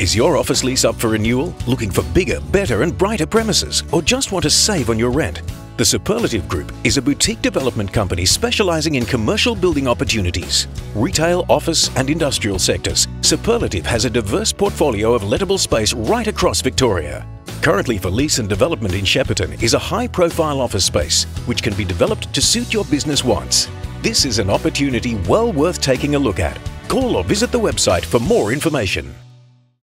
Is your office lease up for renewal? Looking for bigger, better and brighter premises? Or just want to save on your rent? The Superlative Group is a boutique development company specialising in commercial building opportunities. Retail, office and industrial sectors, Superlative has a diverse portfolio of lettable space right across Victoria. Currently for lease and development in Shepparton is a high-profile office space which can be developed to suit your business wants. This is an opportunity well worth taking a look at. Call or visit the website for more information.